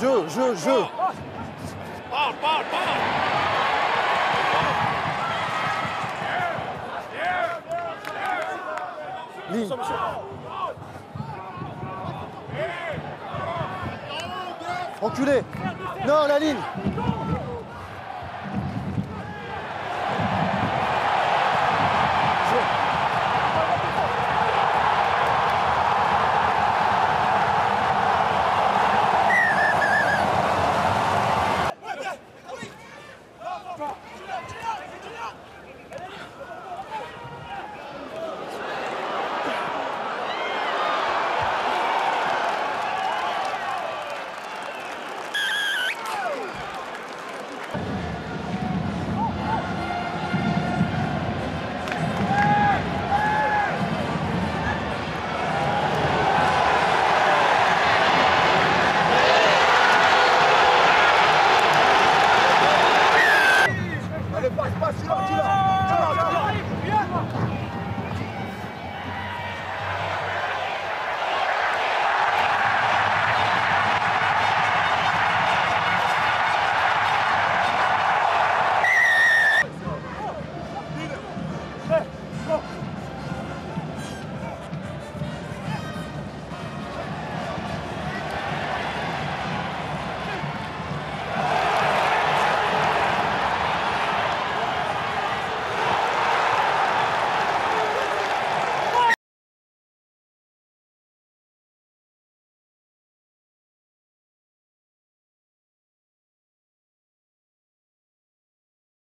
Jeu, jeu, jeu. Parle, parle, parle. Ligne. Enculé. Non, la ligne. やめてやめて!